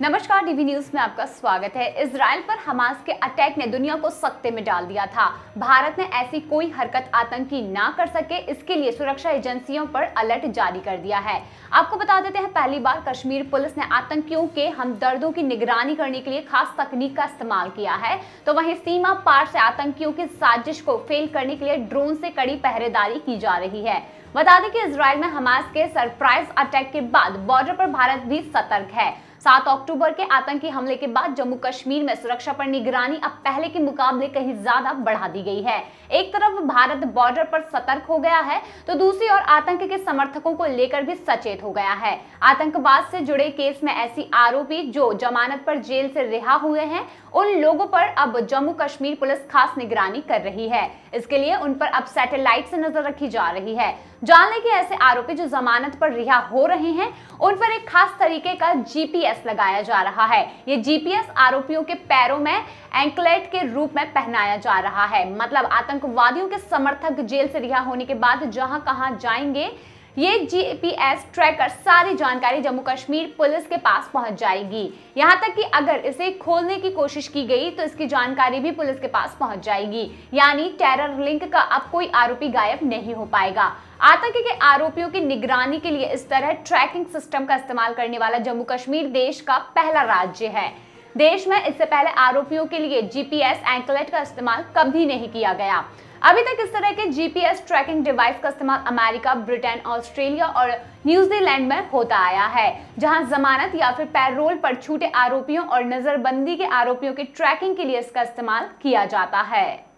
नमस्कार TV news में आपका स्वागत है। इसराइल पर हमास के अटैक ने दुनिया को सख्ते में डाल दिया था। भारत ने ऐसी कोई हरकत आतंकी ना कर सके, इसके लिए सुरक्षा एजेंसियों पर अलर्ट जारी कर दिया है। आपको बता देते हैं, पहली बार कश्मीर पुलिस ने आतंकियों के हमदर्दों की निगरानी करने के लिए खास तकनीक का इस्तेमाल किया है। तो वहीं सीमा पार से आतंकियों की साजिश को फेल करने के लिए ड्रोन से कड़ी पहरेदारी की जा रही है। बता दें कि इसराइल में हमास के सरप्राइज़ अटैक के बाद बॉर्डर पर भारत भी सतर्क है। सात अक्टूबर के आतंकी हमले के बाद जम्मू कश्मीर में सुरक्षा पर निगरानी अब पहले के मुकाबले कहीं ज़्यादा बढ़ा दी गई है। एक तरफ़ भारत बॉर्डर पर सतर्क हो गया है तो दूसरी ओर आतंक के समर्थकों को लेकर भी सचेत हो गया है। आतंकवाद से जुड़े केस में ऐसी आरोपी जो जमानत पर जेल से रिहा हुए हैं, उन लोगों पर अब जम्मू कश्मीर पुलिस खास निगरानी कर रही है। इसके लिए उन पर अब सैटेलाइट से नज़र रखी जा रही है। जान लें कि ऐसे आरोपी जो जमानत पर रिहा हो रहे हैं, उन पर एक खास तरीके का जीपीएस लगाया जा रहा है। ये जीपीएस आरोपियों के पैरों में एंकलेट के रूप में पहनाया जा रहा है। मतलब आतंकवादियों के समर्थक जेल से रिहा होने के बाद जहाँ कहाँ जाएँगे ये जीपीएस ट्रैकर सारी जानकारी जम्मू कश्मीर पुलिस के पास पहुँच जाएगी। यहाँ तक कि अगर इसे खोलने की कोशिश की गई तो इसकी जानकारी भी पुलिस के पास पहुँच जाएगी। यानी टेरर लिंक का अब कोई आरोपी गायब नहीं हो पाएगा। आतंकी के आरोपियों की निगरानी के लिए इस तरह ट्रैकिंग सिस्टम का इस्तेमाल करने वाला जम्मू कश्मीर देश का पहला राज्य है। देश में इससे पहले आरोपियों के लिए जीपीएस एंकलेट का इस्तेमाल कभी नहीं किया गया। अभी तक इस तरह के जीपीएस ट्रैकिंग डिवाइस का इस्तेमाल अमेरिका, ब्रिटेन, ऑस्ट्रेलिया और न्यूजीलैंड में होता आया है, जहाँ जमानत या फिर पैरोल पर छूटे आरोपियों और नजरबंदी के आरोपियों के ट्रैकिंग के लिए इसका इस्तेमाल किया जाता है।